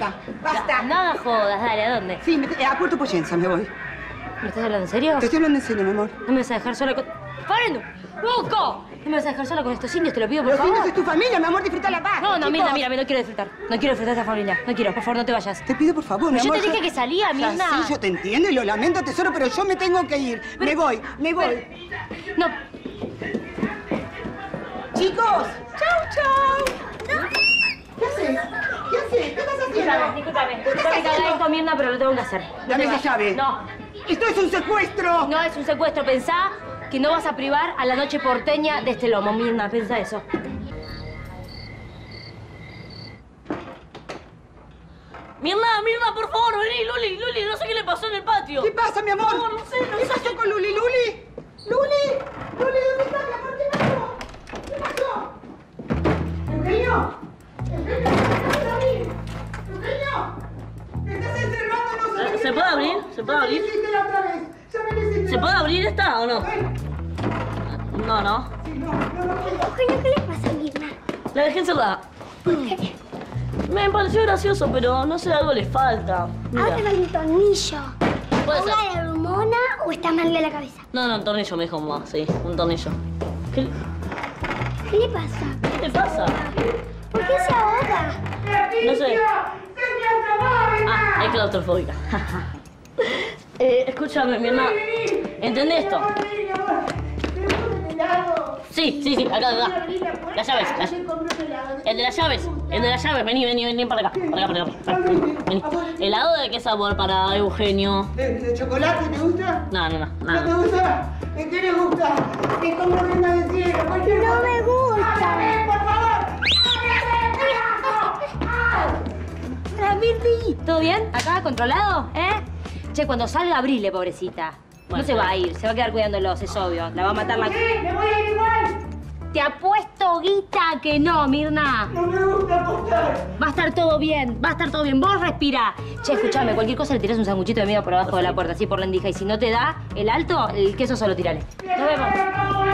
basta, basta. No hagas jodas, dale, ¿a dónde? Sí, me, eh, a Puerto Poyenza me voy. ¿Me estás hablando en serio? Te estoy hablando en serio, mi amor. ¿No me vas a dejar sola con...? ¡Paren! ¡Busco! ¿No me vas a dejar sola con estos indios? Te lo pido, por Los favor. indios es tu familia, mi amor, disfruta la paz. No, no, mira, mira, no quiero disfrutar. No quiero disfrutar de esta familia. No quiero, por favor, no te vayas. Te pido por favor, mi Pero yo amor. te dije que salía, Ya Mirna. Sí, yo te entiendo y lo lamento, tesoro, pero yo me tengo que ir. Me voy, me voy. No. Chicos, chau, chau. ¿Qué haces? ¿Qué haces? ¿Qué estás haciendo? Discúlpame, esto, Mirna, pero lo tengo que hacer. No Dame esa llave. No, Esto es un secuestro. no es un secuestro. Pensá que no vas a privar a la noche porteña de este lomo, Mirna. Pensá eso. Mirna, Mirna, por favor, vení, Luli, Luli, no sé qué le pasó en el patio. ¿Qué pasa, mi amor? No, no sé, no ¿Qué sé. pasó con Luli? ¿Luli? ¿Luli? ¿Luli, dónde está, mi amor? ¿Qué pasó? ¿Qué pasó? ¿Eugenio? ¿Se puede abrir? lo hiciste la otra vez. Ya me lo hiciste ¿Se puede abrir esta o no? No, no. La dejé encerrada. Me pareció gracioso, pero no sé, algo le falta. Mira. Ahora te un tornillo. Puede ser. ¿Una de hormona o está mal de la cabeza? No, no, un tornillo me dijo mamá, sí, un tornillo. ¿Qué, ¿Qué le pasa? qué le pasa? ¿Por qué se ahoga? No sé. Ah, es claustrofóbica. eh, escúchame, mi hermana. ¿Entendés esto? Sí, sí, sí, acá, acá. Las llaves, las- El de las llaves, el de las llaves, vení, vení, vení para acá, para acá, para acá. para acá. Vení. ¿Helado de qué sabor para Eugenio? ¿De, de chocolate te gusta? No, no, no, ¿No te gusta? ¿De qué le gusta? Es como reina de cielo. No me gusta. ¡Ábreme, por favor! Hola, Mirti. ¿Todo bien? ¿Acá? ¿Controlado? ¿Eh? Che, cuando salga, abrile, pobrecita. No se va a ir, se va a quedar cuidándolos, es obvio. La va a matar la... ¿Qué? ¿Me voy a ir igual? Te apuesto, Guita, que no, Mirna. No me gusta apostar. Va a estar todo bien, va a estar todo bien. Vos respira. Che, escúchame, cualquier cosa le tirás un sanguchito de miga por abajo de la puerta, así por la endija. Y si no te da el alto, el queso solo tirale. Nos vemos.